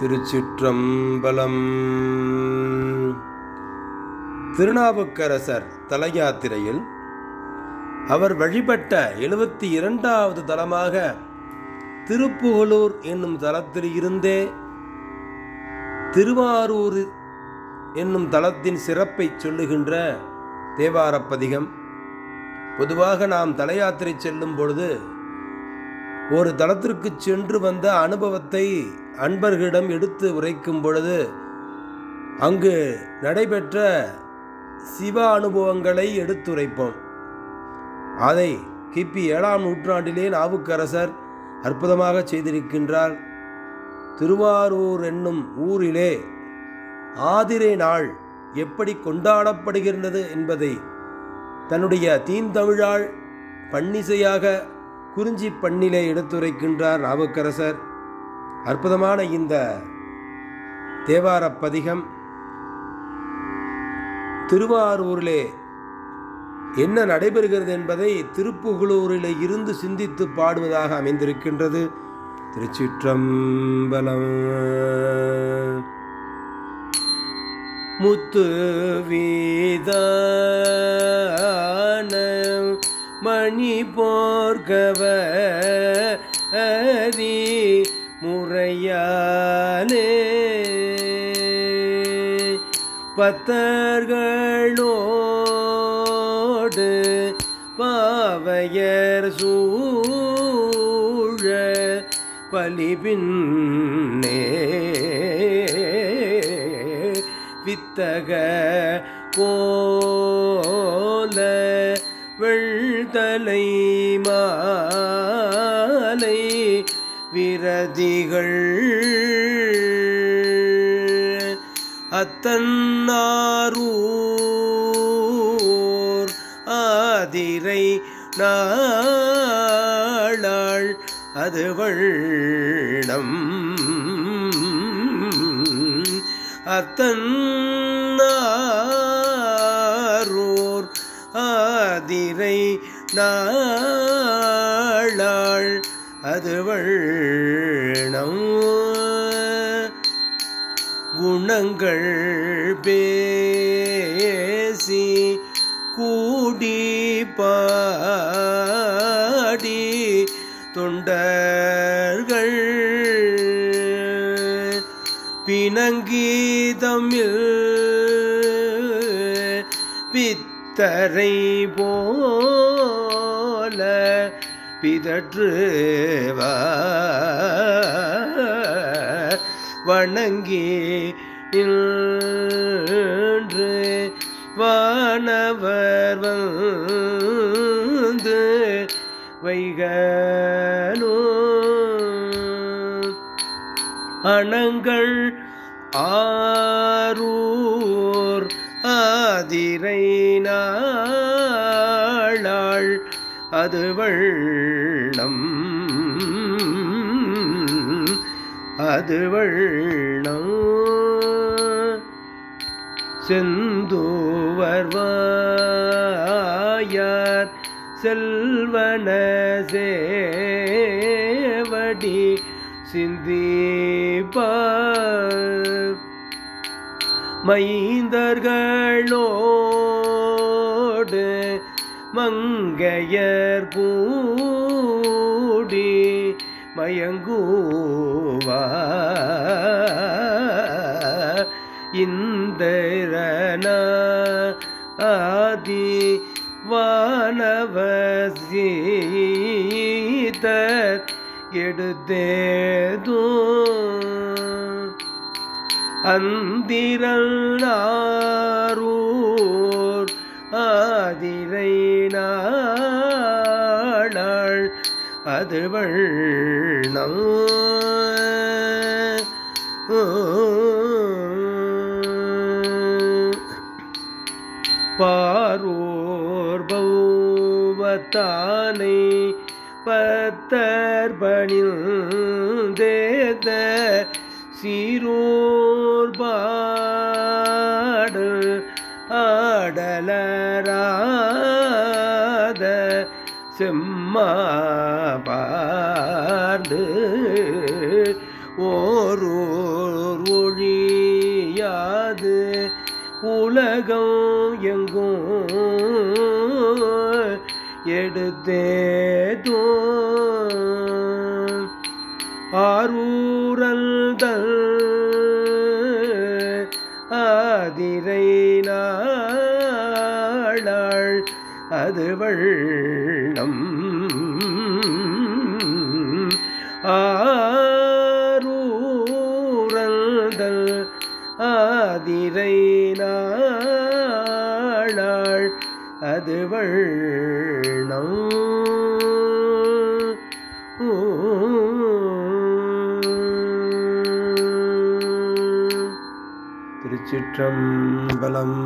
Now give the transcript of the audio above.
திருச்சிற்றம்பலம். திருநாவுக்கரசர் தலயாத்திரையில் அவர் வழிபட்ட எழுபத்தி இரண்டாவது தலமாக திருப்புகலூர் என்னும் தலத்தில் இருந்தே திருவாரூர் என்னும் தலத்தின் சிறப்பை சொல்லுகின்ற தேவாரப்பதிகம். பொதுவாக நாம் தலையாத்திரை செல்லும் பொழுது ஒரு தளத்திற்கு சென்று வந்த அனுபவத்தை அன்பர்களிடம் எடுத்து உரைக்கும் பொழுது அங்கு நடைபெற்ற சிவ அனுபவங்களை எடுத்துரைப்போம். அதை கிபி ஏழாம் நூற்றாண்டிலே நாவுக்கரசர் அற்புதமாக செய்திருக்கின்றார். திருவாரூர் என்னும் ஊரிலே ஆதிரை நாள் எப்படி கொண்டாடப்படுகின்றது என்பதை தன்னுடைய தீந்தமிழால் பன்னிசையாக குறிஞ்சி பண்ணிலே எடுத்துரைக்கின்றார் நாவுக்கரசர். அற்புதமான இந்த தேவார பதிகம் திருவாரூரிலே என்ன நடைபெறுகிறது என்பதை திருப்புகலூரிலே இருந்து சிந்தித்து பாடுவதாக அமைந்திருக்கின்றது. திருச்சிற்றம்பலம். முத்து வீதா. மணி போர்கவ அரி முறையாலே. பத்தர்களோடு பாவையர் சூழ பலிபின்னே. வித்தக கோல வெள்தலை மாலை விரதிகள். அத்தன்னாரூர் ஆதிரை நாளாள் அது வள்ளம் அத்தன் ஆதிரை நாளாள் அது குணங்கள் பேசி கூடி பாடி தொண்டர்கள். பிணங்கீதமில் பித்தரை போல பிதற்று வணங்கி நின்று வானவர் வந்து வைகனோ அணங்கள் ஆரூர் ஆதிரை அது வண்ணம். அது வண்ணம். செந்தூவர்வாயார் செல்வன சேவடி சிந்திப்பார். மைந்தர்களோ மங்கையர் கூடி மயங்குவார். இந்திரன ஆதி வானவசீதர் எடுத்தேதோ. அந்திரல் ஆரூ ஆதிரை நாள் அது வண்ணம் பாரோர் பௌவத்தானை பத்தர்பணில் தேத சீரோர்பா மலராத செம்மா பார்ந்து ஓரூர் ஒழியாது. உலகம் எங்கும் எடுத்தேதோ ஆரூரல் தல் ஆதிரை நாள் அது வள்ளம். ஆரூரந்தல் ஆதிரை நாள் அது வள்ளம். திருச்சிற்றம்பலம்